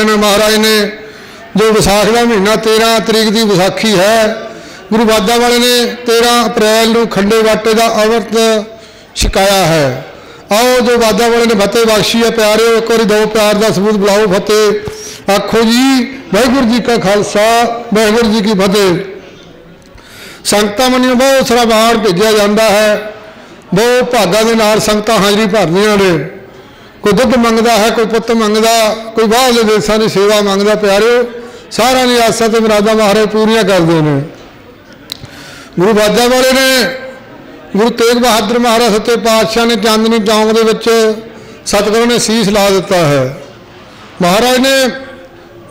ਕੀਤੇ ਨੇ ਮਹਾਰਾਜ ਨੇ, ਜੋ ਵਿਸਾਖ ਦਾ ਮਹੀਨਾ 13 ਤਰੀਕ ਦੀ ਵਿਸਾਖੀ ਹੈ, ਗੁਰੂ ਬਾਜਾ ਵਾਲੇ ਨੇ 13 ਅਪ੍ਰੈਲ ਨੂੰ ਖੰਡੇ ਵਾਟੇ ਦਾ ਅਵਰਤ ਛਕਾਇਆ ਹੈ। ਆਓ ਜੋ ਬਾਜਾ ਵਾਲੇ ਨੇ ਫਤਿਹ ਬਖਸ਼ੀ ਹੈ ਪਿਆਰਿਓ, ਇੱਕ ਵਾਰੀ ਦੋ ਪਿਆਰ ਦਾ ਸਬੂਤ ਬੁਲਾਓ ਫਤਿਹ। ਆਖੋ ਜੀ, ਵਾਹਿਗੁਰੂ ਜੀ ਕਾ ਖਾਲਸਾ, ਵਾਹਿਗੁਰੂ ਜੀ ਕੀ ਫਤਿਹ। ਸੰਗਤਾਂ ਮੰਨਿਓ, ਬਹੁਤ ਸਾਰਾ ਬਾਹਰ ਭੇਜਿਆ ਜਾਂਦਾ ਹੈ। ਬਹੁਤ ਭਾਗਾਂ ਦੇ ਨਾਲ ਸੰਗਤਾਂ ਹਾਜ਼ਰੀ ਭਰਦੀਆਂ ਨੇ। ਕੋਈ ਦੁੱਧ ਮੰਗਦਾ ਹੈ, ਕੋਈ ਪੁੱਤ ਮੰਗਦਾ, ਕੋਈ ਬਾਹਰਲੇ ਦੇਸ਼ਾਂ ਦੀ ਸੇਵਾ ਮੰਗਦਾ, ਪਿਆਰਿਓ, ਸਾਰਿਆਂ ਦੀ ਆਸਾਂ ਤੇ ਮੁਰਾਦਾਂ ਮਹਾਰਾਜ ਪੂਰੀਆਂ ਕਰਦੇ ਨੇ। ਗੁਰੂ ਬਾਜਾ ਵਾਲੇ ਨੇ ਗੁਰੂ ਤੇਗ ਬਹਾਦਰ ਮਹਾਰਾਜ ਸੱਚੇ ਪਾਤਸ਼ਾਹ ਨੇ ਚਾਂਦਨੀ ਚੌਂਕ ਦੇ ਵਿੱਚ ਸਤਿਗੁਰੂ ਨੇ ਸੀਸ ਲਾ ਦਿੱਤਾ ਹੈ। ਮਹਾਰਾਜ ਨੇ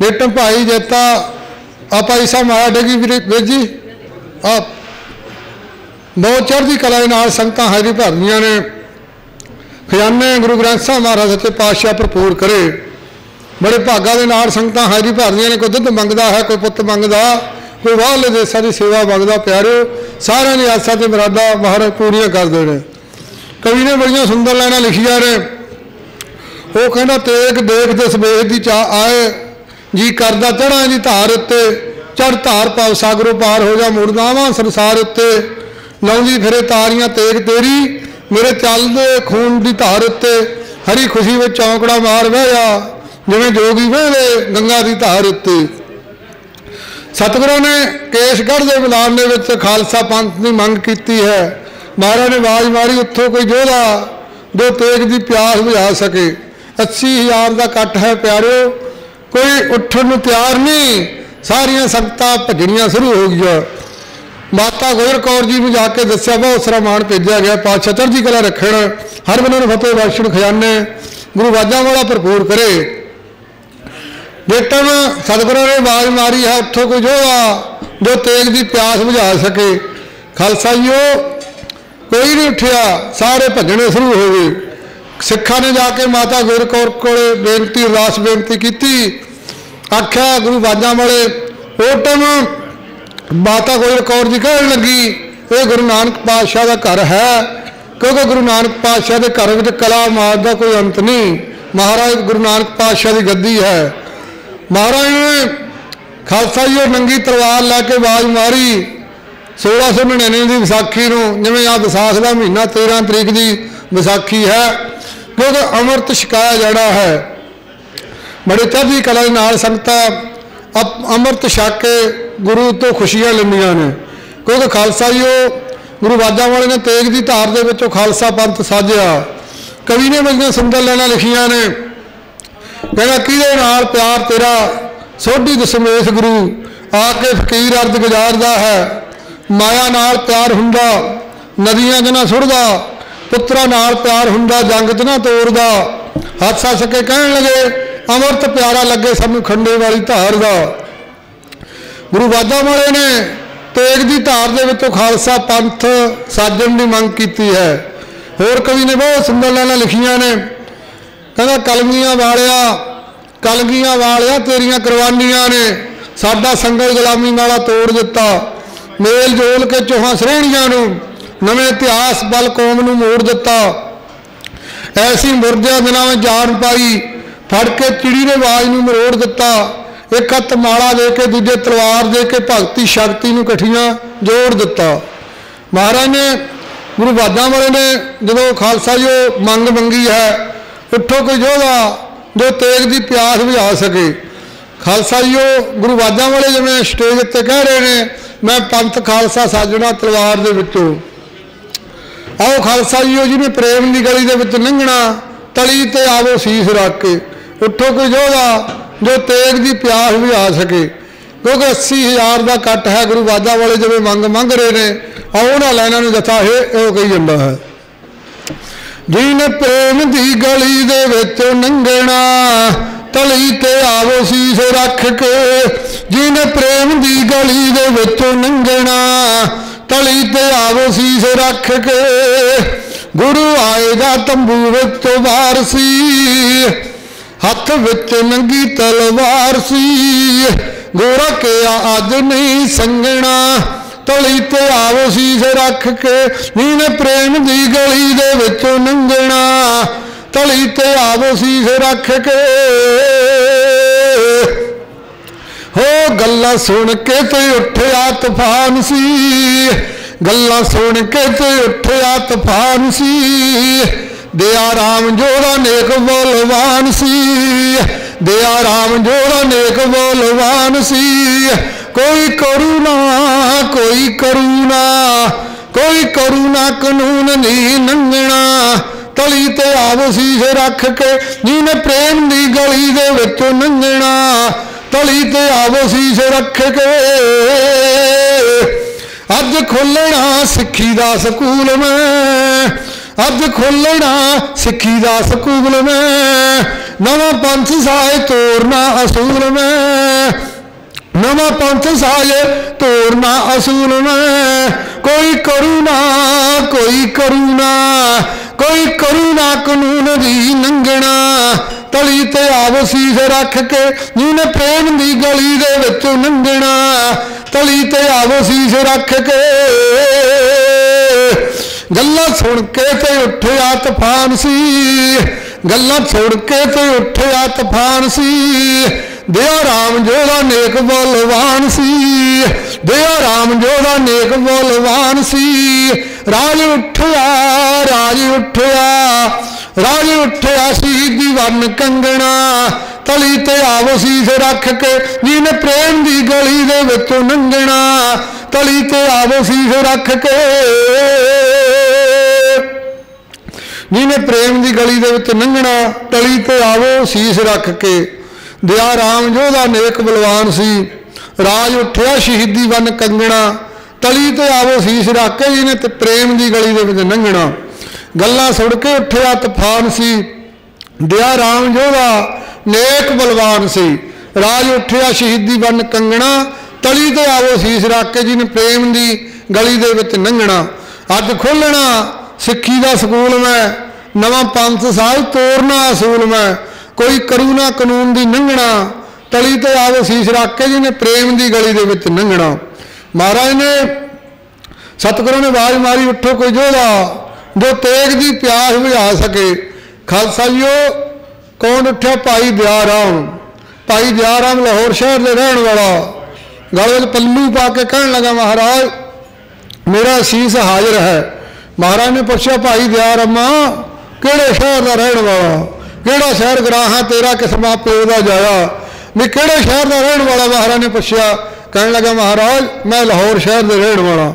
ਬੇਟਮ ਭਾਈ ਜੇਤਾ, ਆਪਾ ਇਸਾ ਮਾਇਆ ਡੇਗੀ ਵੀਰ ਜੀ ਆ ਬਹੁਤ ਚੜ੍ਹਦੀ ਕਲਾ ਨਾਲ ਸੰਗਤਾਂ ਹਾਜ਼ਰੀ ਭਰਦੀਆਂ ਨੇ। ਖਜ਼ਾਨੇ ਗੁਰੂ ਗ੍ਰੰਥ ਸਾਹਿਬ ਮਹਾਰਾਜ ਸੱਚੇ ਪਾਤਸ਼ਾਹ ਭਰਪੂਰ ਕਰੇ। ਬੜੇ ਭਾਗਾਂ ਦੇ ਨਾਲ ਸੰਗਤਾਂ ਹਾਜ਼ਰੀ ਭਰਦੀਆਂ ਨੇ, ਕੋਈ ਦੁੱਧ ਮੰਗਦਾ ਹੈ, ਕੋਈ ਪੁੱਤ ਮੰਗਦਾ, ਕੋਈ ਬਾਹਰਲੇ ਦੇਸ਼ਾਂ ਦੀ ਸੇਵਾ ਮੰਗਦਾ, ਪਿਆਰਿਓ, ਸਾਰਿਆਂ ਦੀ ਆਸਾਂ ਤੇ ਮੁਰਾਦਾਂ ਮਹਾਰਾਜ ਪੂਰੀਆਂ ਕਰਦੇ ਨੇ। ਕਵੀ ਨੇ ਬੜੀਆਂ ਸੁੰਦਰ ਲਾਈਨਾਂ ਲਿਖੀਆਂ ਨੇ। ਉਹ ਕਹਿੰਦਾ, ਤੇਗ ਦੇਖ ਦੇ ਸਵੇਖ ਦੀ ਚਾ ਆਏ, ਜੀ ਕਰਦਾ ਚੜਾਂ ਦੀ ਧਾਰ ਉੱਤੇ ਚੜ ਧਾਰ ਪਾਉ ਸਾਗਰੋਂ ਪਾਰ ਹੋ ਜਾ ਮੁੜਦਾ ਸੰਸਾਰ ਉੱਤੇ। ਲਾਉਂਦੀ ਫਿਰੇ ਤਾਰੀਆਂ, ਤੇਗ ਤੇਰੀ ਮੇਰੇ ਚੱਲਦੇ ਖੂਨ ਦੀ ਧਾਰ ਉੱਤੇ ਹਰੀ ਖੁਸ਼ੀ ਵਿੱਚ ਚੌਂਕੜਾ ਮਾਰ ਵਹਿਆ, ਜਿਵੇਂ ਜੋਗੀ ਵਹਿਲੇ ਗੰਗਾ ਦੀ ਧਾਰ ਉੱਤੇ। ਸਤਿਗੁਰੂ ਨੇ ਕੇਸ਼ਗੜ੍ਹ ਦੇ ਮੈਦਾਨ ਦੇ ਵਿੱਚ ਖਾਲਸਾ ਪੰਥ ਦੀ ਮੰਗ ਕੀਤੀ ਹੈ। ਮਹਾਰਾਜ ਨੇ ਆਵਾਜ਼ ਮਾਰੀ, ਉੱਥੋਂ ਕੋਈ ਜੋਧਾ ਦੋ ਤੇਗ ਦੀ ਪਿਆਸ ਬੁਝਾ ਸਕੇ। 80000 ਦਾ ਇਕੱਠ ਹੈ ਪਿਆਰਿਓ, ਕੋਈ ਉੱਠਣ ਨੂੰ ਤਿਆਰ ਨਹੀਂ। ਸਾਰੀਆਂ ਸੰਗਤਾਂ ਭੱਜਣੀਆਂ ਸ਼ੁਰੂ ਹੋ ਗਈਆਂ। ਮਾਤਾ ਗੋਇਰ ਕੌਰ ਜੀ ਨੂੰ ਜਾ ਕੇ ਦੱਸਿਆ ਬਹੁਤ ਸਾਰਾ ਮਾਣ ਭੇਜਿਆ ਗਿਆ। ਪਾਤਸ਼ਾਹ ਚੜ੍ਹਦੀ ਕਲਾ ਰੱਖਣ, ਹਰ ਬੰਦੇ ਨੂੰ ਫਤਿਹ ਬਖਸ਼ਣ, ਖਜ਼ਾਨੇ ਗੁਰੂ ਵਾਜਾਂ ਵਾਲਾ ਭਰਪੂਰ ਕਰੇ। ਬੇਟਾ ਸਤਿਗੁਰਾਂ ਨੇ ਆਵਾਜ਼ ਮਾਰੀ, ਹੈ ਉੱਥੋਂ ਕੋਈ ਜੋਗਾ ਜੋ ਤੇਗ ਦੀ ਪਿਆਸ ਬੁਝਾ ਸਕੇ। ਖਾਲਸਾ ਜੀਓ, ਕੋਈ ਨਹੀਂ ਉੱਠਿਆ, ਸਾਰੇ ਭੱਜਣੇ ਸ਼ੁਰੂ ਹੋ ਗਏ। ਸਿੱਖਾਂ ਨੇ ਜਾ ਕੇ ਮਾਤਾ ਗੁਰ ਕੌਰ ਕੋਲੇ ਬੇਨਤੀ, ਅਰਦਾਸ ਬੇਨਤੀ ਕੀਤੀ। ਆਖਿਆ, ਗੁਰੂ ਬਾਜਾਂ ਵਾਲੇ ਉਹ ਟਾਈਮ ਮਾਤਾ ਗੁਰ ਕੌਰ ਜੀ ਕਹਿਣ ਲੱਗੀ, ਇਹ ਗੁਰੂ ਨਾਨਕ ਪਾਤਸ਼ਾਹ ਦਾ ਘਰ ਹੈ। ਕਿਉਂਕਿ ਗੁਰੂ ਨਾਨਕ ਪਾਤਸ਼ਾਹ ਦੇ ਘਰ ਵਿੱਚ ਕਲਾ ਮਾਤ ਦਾ ਕੋਈ ਅੰਤ ਨਹੀਂ। ਮਹਾਰਾਜ ਗੁਰੂ ਨਾਨਕ ਪਾਤਸ਼ਾਹ ਦੀ ਗੱਦੀ ਹੈ। ਮਹਾਰਾਜ ਨੇ ਖਾਲਸਾ ਜੀ ਉਹ ਨੰਗੀ ਤਲਵਾਰ ਲੈ ਕੇ ਆਵਾਜ਼ ਮਾਰੀ। 1699 ਦੀ ਵਿਸਾਖੀ ਨੂੰ, ਜਿਵੇਂ ਆ ਵਿਸਾਖ ਦਾ ਮਹੀਨਾ 13 ਤਰੀਕ ਦੀ ਵਿਸਾਖੀ ਹੈ। ਕਿਉਂਕਿ ਅੰਮ੍ਰਿਤ ਛਕਾਇਆ ਜਾਣਾ ਹੈ। ਬੜੇ ਚੜ੍ਹਦੀ ਕਲਾ ਦੇ ਨਾਲ ਸੰਗਤਾਂ ਅੰਮ੍ਰਿਤ ਛਕ ਕੇ ਗੁਰੂ ਤੋਂ ਖੁਸ਼ੀਆਂ ਲੈਂਦੀਆਂ ਨੇ। ਕਿਉਂਕਿ ਖਾਲਸਾ ਜੀ ਉਹ ਗੁਰੂ ਬਾਜਾਂ ਵਾਲੇ ਨੇ ਤੇਗ ਦੀ ਧਾਰ ਦੇ ਵਿੱਚੋਂ ਖਾਲਸਾ ਪੰਥ ਸਾਜਿਆ। ਕਵੀ ਨੇ ਬੜੀਆਂ ਸੁੰਦਰ ਲੈਣਾ ਲਿਖੀਆਂ ਨੇ। ਕਹਿੰਦਾ, ਕਿਹਦੇ ਨਾਲ ਪਿਆਰ ਤੇਰਾ? ਸੋਢੀ ਦਸਮੇਸ਼ ਗੁਰੂ, ਆ ਕੇ ਫਕੀਰ ਅਰਦ ਗੁਜ਼ਾਰਦਾ ਹੈ। ਮਾਇਆ ਨਾਲ ਪਿਆਰ ਹੁੰਦਾ, ਨਦੀਆਂ 'ਚ ਨਾ ਸੁੱਟਦਾ ਪੁੱਤਰਾ ਨਾਲ ਪਿਆਰ ਹੁੰਦਾ, ਜੰਗ 'ਚ ਨਾ ਤੋੜਦਾ ਹੱਥ ਹੱਸ ਕੇ ਕਹਿਣ ਲੱਗੇ ਅਮਰਤ ਪਿਆਰਾ ਲੱਗੇ ਸਾਨੂੰ ਖੰਡੇ ਵਾਲੀ ਧਾਰ ਦਾ। ਗੁਰੂ ਬਾਦਾ ਵਾਲੇ ਨੇ ਤੇਗ ਦੀ ਧਾਰ ਦੇ ਵਿੱਚੋਂ ਖਾਲਸਾ ਪੰਥ ਸਾਜਣ ਦੀ ਮੰਗ ਕੀਤੀ ਹੈ। ਹੋਰ ਕਵੀ ਨੇ ਬਹੁਤ ਸੁੰਦਰ ਲਾਈਨਾਂ ਲਿਖੀਆਂ ਨੇ। ਕਹਿੰਦਾ ਕਲਮੀਆਂ ਵਾਲਿਆ, ਕਲਗੀਆਂ ਵਾਲਿਆ ਤੇਰੀਆਂ ਕੁਰਬਾਨੀਆਂ ਨੇ। ਸਾਡਾ ਸੰਗਲ ਗੁਲਾਮੀ ਨਾਲਾ ਤੋੜ ਦਿੱਤਾ। ਮੇਲ ਜੋਲ ਕੇ ਚੋਹਾਂ ਸ਼੍ਰੇਣੀਆਂ ਨੂੰ ਨਵੇਂ ਇਤਿਹਾਸ ਬਲ ਕੌਮ ਨੂੰ ਮੋੜ ਦਿੱਤਾ। ਐਸੀ ਮੁਰਦਿਆਂ ਦਿਨਾਂ ਵਿੱਚ ਜਾਨ ਪਾਈ। ਫੜ ਕੇ ਚਿੜੀ ਦੇ ਆਵਾਜ਼ ਨੂੰ ਮਰੋੜ ਦਿੱਤਾ। ਇੱਕ ਹੱਥ ਮਾਲਾ ਦੇ ਕੇ, ਦੂਜੇ ਤਲਵਾਰ ਦੇ ਕੇ ਭਗਤੀ ਸ਼ਕਤੀ ਨੂੰ ਇਕੱਠੀਆਂ ਜੋੜ ਦਿੱਤਾ। ਮਹਾਰਾਜ ਨੇ, ਗੁਰੂ ਬਾਦਾਂ ਵਾਲੇ ਨੇ ਜਦੋਂ ਖਾਲਸਾ ਜੀ ਮੰਗ ਮੰਗੀ ਹੈ, ਉੱਠੋ ਕੋਈ ਯੋਧਾ ਜੋ ਤੇਗ ਦੀ ਪਿਆਸ ਬੁਝਾ ਸਕੇ। ਖਾਲਸਾ ਜੀ ਉਹ ਗੁਰੂ ਬਾਦਾਂ ਵਾਲੇ ਜਿਵੇਂ ਸਟੇਜ ਉੱਤੇ ਕਹਿ ਰਹੇ ਨੇ, ਮੈਂ ਪੰਥ ਖਾਲਸਾ ਸਾਜਣਾ ਤਲਵਾਰ ਦੇ ਵਿੱਚੋਂ। ਆਓ ਖਾਲਸਾ ਜੀ ਜੀਓ ਜਿਹਨੇ ਪ੍ਰੇਮ ਦੀ ਗਲੀ ਦੇ ਵਿੱਚ ਲੰਘਣਾ, ਤਲੀ ਤੇ ਆਵੋ ਸੀਸ ਰੱਖ ਕੇ। ਉੱਠੋ ਕੋਈ ਯੋਧਾ ਜੋ ਤੇਗ ਦੀ ਪਿਆਸ ਵੀ ਆ ਸਕੇ। ਕਿਉਂਕਿ 80000 ਦਾ ਕੱਟ ਹੈ, ਗੁਰੂ ਬਾਜਾ ਵਾਲੇ ਜਿਵੇਂ ਮੰਗ ਮੰਗ ਰਹੇ ਨੇ, ਆਓ ਨਾ ਲੈਣਾ ਨੂੰ ਜਥਾ ਹੈ ਉਹ ਕਹੀ ਜਾਂਦਾ ਹੈ। ਜਿਨ ਪ੍ਰੇਮ ਦੀ ਗਲੀ ਦੇ ਵਿੱਚ ਨੰਗਣਾ, ਤਲੀ ਤੇ ਆਵੋ ਸੀਸ ਰੱਖ ਕੇ ਜਿਨ ਪ੍ਰੇਮ ਦੀ ਗਲੀ ਦੇ ਵਿੱਚੋਂ ਨੰਗਣਾ, ਤਲੀ ਤੇ ਆਵੋ ਸੀਸ ਰੱਖ ਕੇ, ਗੁਰੂ ਆਏਗਾ ਤੰਬੂ ਵਿੱਚ ਵਾਰਸੀ। ਹੱਥ ਵਿੱਚ ਨੰਗੀ ਤਲਵਾਰ ਸੀ। ਗੋਰਾ ਕਿਆ ਅੱਜ ਨਹੀਂ ਸੰਗਣਾ ਤਲੀ ਤੇ ਆਵੋ ਸੀਸ ਰੱਖ ਕੇ। ਨੀਨੇ ਪ੍ਰੇਮ ਦੀ ਗਲੀ ਦੇ ਵਿੱਚੋਂ ਨੰਗਣਾ। ਤਲੀ ਤੇ ਆਵੋ ਸੀਸ ਰੱਖ ਕੇ। ਹੋ ਗੱਲਾਂ ਸੁਣ ਕੇ ਤੇ ਉੱਠਿਆ ਤੂਫਾਨ ਸੀ। ਗੱਲਾਂ ਸੁਣ ਕੇ ਤੇ ਉੱਠਿਆ ਤੂਫਾਨ ਸੀ। ਦਿਆ ਰਾਮ ਜੋੜਾ ਨੇਕ ਬੋਲਵਾਨ ਸੀ। ਦਿਆ ਰਾਮ ਜੋੜਾ ਨੇਕ ਬੋਲਵਾਨ ਸੀ। ਕੋਈ ਕਰੂਣਾ ਕੋਈ ਕਰੂਣਾ ਕੋਈ ਕਰੂਣਾ ਕਾਨੂੰਨ ਨਹੀਂ ਨੰਗਣਾ। ਤਲੀ ਤੇ ਆਵ ਸੀਸ ਰੱਖ ਕੇ ਜਿਹਨੇ ਪ੍ਰੇਮ ਦੀ ਗਲੀ ਦੇ ਵਿੱਚੋਂ ਨੰਗਣਾ। ਤਲੀ ਤੇ ਆਵ ਸੀਸ ਰੱਖ ਕੇ ਅੱਜ ਖੋਲਣਾ ਸਿੱਖੀ ਦਾ ਸਕੂਲ ਮੈਂ। ਅੱਜ ਖੋਲਣਾ ਸਿੱਖੀ ਦਾ ਸਕੂਲ ਮੈਂ, ਨਵਾਂ ਪੰਥ ਸਾਏ ਤੋਰਨਾ ਅਸੂਲ ਮੈਂ। ਨਵਾਂ ਪੰਥ ਸਾਏ ਤੋਰਨਾ ਅਸੂਲ ਮੈਂ। ਕੋਈ ਕਰੂਣਾ ਕੋਈ ਕਰੂਣਾ ਕੋਈ ਕਰੂਣਾ ਕਾਨੂੰਨ ਦੀ ਨੰਗਣਾ। ਤਲੀ ਤੇ ਆਵਸੀਸ ਰੱਖ ਕੇ ਜਿਹਨੇ ਪ੍ਰੇਮ ਦੀ ਗਲੀ ਦੇ ਵਿੱਚ ਨੰਗਣਾ। ਤਲੀ ਤੇ ਆਵਸੀਸ ਰੱਖ ਕੇ ਗੱਲਾਂ ਸੁਣ ਕੇ ਤੇ ਉੱਠਿਆ ਤੂਫਾਨ ਸੀ। ਗੱਲਾਂ ਸੁਣ ਕੇ ਤੇ ਉੱਠਿਆ ਤੂਫਾਨ ਸੀ। ਦਿਆ ਰਾਮ ਜੋੜਾ ਨੇਕ ਬਲਵਾਨ ਸੀ। ਦਿਆ ਰਾਮ ਜੋੜਾ ਨੇਕ ਬਲਵਾਨ ਸੀ। ਰਾਜ ਉੱਠਿਆ ਰਾਜ ਉੱਠਿਆ ਰਾਜ ਉੱਠਿਆ ਸ਼ਹੀਦੀ ਵਰਨ ਕੰਗਣਾ। ਤਲੀ ਤੇ ਆਵ ਸੀਸ ਰੱਖ ਕੇ ਜਿਹਨੇ ਪ੍ਰੇਮ ਦੀ ਗਲੀ ਦੇ ਵਿੱਚੋਂ ਨੰਗਣਾ। ਤਲੀ ਤੇ ਆਵੋ ਸੀਸ ਰੱਖ ਕੇ। ਜਿਹਨੇ ਪ੍ਰੇਮ ਦੀ ਗਲੀ ਦੇ ਵਿੱਚ ਲੰਘਣਾ ਤਲੀ ਤੇ ਆਵੋ ਸੀਸ ਰੱਖ ਕੇ। ਦਿਆ ਰਾਮ ਜੋਧਾ ਨੇਕ ਬਲਵਾਨ ਸੀ, ਰਾਜ ਉੱਠਿਆ ਸ਼ਹੀਦੀ ਵਨ ਕੰਗਣਾ। ਤਲੀ ਤੇ ਆਵੋ ਸੀਸ ਰੱਖ ਕੇ ਜਿਹਨੇ ਤੇ ਪ੍ਰੇਮ ਦੀ ਗਲੀ ਦੇ ਵਿੱਚ ਲੰਘਣਾ ਗੱਲਾਂ ਸੁਣ ਕੇ ਉੱਠਿਆ ਤੂਫਾਨ ਸੀ। ਦਿਆ ਰਾਮ ਜੋਧਾ ਨੇਕ ਬਲਵਾਨ ਸੀ, ਰਾਜ ਉੱਠਿਆ ਸ਼ਹੀਦੀ ਵਨ ਕੰਗਣਾ। ਤਲੀ ਤੇ ਆਵੋ ਸੀਸ ਰੱਖ ਕੇ ਜਿਹਨੇ ਪ੍ਰੇਮ ਦੀ ਗਲੀ ਦੇ ਵਿੱਚ ਲੰਘਣਾ ਅੱਜ ਖੋਲਣਾ ਸਿੱਖੀ ਦਾ ਸਕੂਲ ਮੈਂ, ਨਵਾਂ ਪੰਥ ਸਾਹਿਬ ਤੋਰਨਾ ਅਸੂਲ ਮੈਂ। ਕੋਈ ਕਰੂਣਾ ਕਾਨੂੰਨ ਦੀ ਲੰਘਣਾ ਤਲੀ ਤੇ ਆਵੇ ਸੀਸ ਰੱਖ ਕੇ ਜਿਹਨੇ ਪ੍ਰੇਮ ਦੀ ਗਲੀ ਦੇ ਵਿੱਚ ਲੰਘਣਾ ਮਹਾਰਾਜ ਨੇ ਸਤਿਗੁਰੂ ਨੇ ਆਵਾਜ਼ ਮਾਰੀ, ਉੱਠੋ ਕੋਈ ਜੋਧਾ, ਜੋ ਤੇਗ ਦੀ ਪਿਆਸ ਬੁਝਾ ਸਕੇ। ਖਾਲਸਾ ਜੀਓ, ਕੌਣ ਉੱਠਿਆ ਭਾਈ ਦਿਆਰਾਮ? ਭਾਈ ਦਿਆਰਾਮ ਲਾਹੌਰ ਸ਼ਹਿਰ ਦੇ ਰਹਿਣ ਵਾਲਾ। ਗਲ ਵਿੱਚ ਪੱਲੂ ਪਾ ਕੇ ਕਹਿਣ ਲੱਗਾ, ਮਹਾਰਾਜ, ਮੇਰਾ ਸੀਸ ਹਾਜ਼ਰ ਹੈ। ਮਹਾਰਾਜ ਨੇ ਪੁੱਛਿਆ, ਭਾਈ ਦਿਆ ਰਮਾ ਕਿਹੜੇ ਸ਼ਹਿਰ ਦਾ ਰਹਿਣ ਵਾਲਾ? ਕਿਹੜਾ ਸ਼ਹਿਰ ਗਰਾਹਾਂ ਤੇਰਾ ਕਿਸਮਾ ਪਿਓ ਦਾ ਜਾਇਆ। ਵੀ ਕਿਹੜੇ ਸ਼ਹਿਰ ਦਾ ਰਹਿਣ ਵਾਲਾ? ਮਹਾਰਾਜ ਨੇ ਪੁੱਛਿਆ। ਕਹਿਣ ਲੱਗਾ, ਮਹਾਰਾਜ, ਮੈਂ ਲਾਹੌਰ ਸ਼ਹਿਰ ਦੇ ਰਹਿਣ ਵਾਲਾ।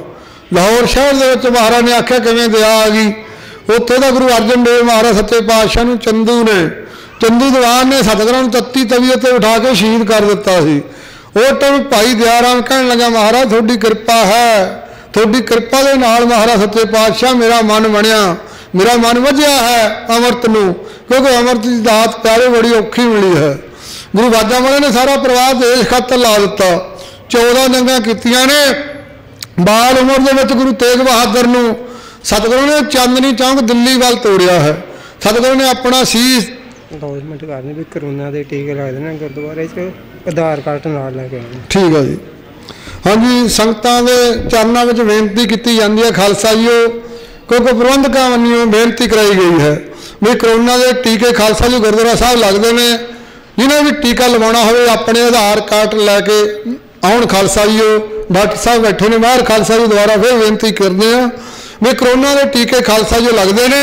ਲਾਹੌਰ ਸ਼ਹਿਰ ਦੇ ਵਿੱਚ ਮਹਾਰਾਜ ਨੇ ਆਖਿਆ, ਕਿਵੇਂ ਦਿਆ ਆ ਗਈ? ਉੱਥੇ ਦਾ ਗੁਰੂ ਅਰਜਨ ਦੇਵ ਮਹਾਰਾਜ ਸੱਚੇ ਪਾਤਸ਼ਾਹ ਨੂੰ ਚੰਦੂ ਨੇ, ਚੰਦੂ ਦੀਵਾਨ ਨੇ ਸਤਿਗੁਰਾਂ ਨੂੰ ਤੱਤੀ ਤਵੀਅਤ ਤੇ ਉਠਾ ਕੇ ਸ਼ਹੀਦ ਕਰ ਦਿੱਤਾ ਸੀ। ਉਹ ਟਾਈਮ ਭਾਈ ਦਿਆਰਾਮ ਕਹਿਣ ਲੱਗਾ, ਮਹਾਰਾਜ, ਤੁਹਾਡੀ ਕਿਰਪਾ ਹੈ। ਤੁਹਾਡੀ ਕਿਰਪਾ ਦੇ ਨਾਲ ਮਹਾਰਾਜ ਸੱਚੇ ਪਾਤਸ਼ਾਹ ਮੇਰਾ ਮਨ ਬਣਿਆ ਮੇਰਾ ਮਨ ਵਜਿਆ ਹੈ ਅਮਰਤ ਨੂੰ, ਕਿਉਂਕਿ ਅਮਰਤ ਦੀ ਦਾਤ ਪਿਆਰੇ ਬੜੀ ਔਖੀ ਮਿਲੀ ਹੈ। ਗੁਰੂ ਬਾਜਾ ਵਾਲੇ ਨੇ ਸਾਰਾ ਪਰਿਵਾਰ ਦੇਸ਼ ਖਾਤਰ ਲਾ ਦਿੱਤਾ। 14 ਜੰਗਾਂ ਕੀਤੀਆਂ ਨੇ। ਬਾਲ ਉਮਰ ਦੇ ਵਿੱਚ ਗੁਰੂ ਤੇਗ ਬਹਾਦਰ ਨੂੰ ਸਤਿਗੁਰੂ ਨੇ ਚਾਂਦਨੀ ਚੌਂਕ ਦਿੱਲੀ ਵੱਲ ਤੋੜਿਆ ਹੈ। ਸਤਿਗੁਰੂ ਨੇ ਆਪਣਾ ਸੀਸ ਅਨਾਉਂਸਮੈਂਟ ਕਰਨੀ ਵੀ ਕਰੋਨਾ ਦੇ ਟੀਕੇ ਲੱਗਦੇ ਨੇ ਗੁਰਦੁਆਰੇ 'ਚ, ਆਧਾਰ ਕਾਰਡ ਨਾਲ ਲੈ ਕੇ ਆਉਣਾ ਠੀਕ ਹੈ ਜੀ। ਹਾਂਜੀ, ਸੰਗਤਾਂ ਦੇ ਚਰਨਾਂ ਵਿੱਚ ਬੇਨਤੀ ਕੀਤੀ ਜਾਂਦੀ ਹੈ ਖਾਲਸਾ ਜੀਓ ਕਿਉਂਕਿ ਪ੍ਰਬੰਧਕਾਂ ਵੱਲੋਂ ਬੇਨਤੀ ਕਰਾਈ ਗਈ ਹੈ ਵੀ ਕਰੋਨਾ ਦੇ ਟੀਕੇ ਖਾਲਸਾ ਜੀ ਗੁਰਦੁਆਰਾ ਸਾਹਿਬ ਲੱਗਦੇ ਨੇ। ਜਿਹਨੇ ਵੀ ਟੀਕਾ ਲਵਾਉਣਾ ਹੋਵੇ, ਆਪਣੇ ਆਧਾਰ ਕਾਰਡ ਲੈ ਕੇ ਆਉਣ ਖਾਲਸਾ ਜੀਓ ਡਾਕਟਰ ਸਾਹਿਬ ਬੈਠੇ ਨੇ, ਬਾਹਰ ਖਾਲਸਾ ਜੀ ਦੁਆਰਾ ਫਿਰ ਬੇਨਤੀ ਕਰਦੇ ਆ ਵੀ ਕਰੋਨਾ ਦੇ ਟੀਕੇ ਖਾਲਸਾ ਜੀ ਲੱਗਦੇ ਨੇ।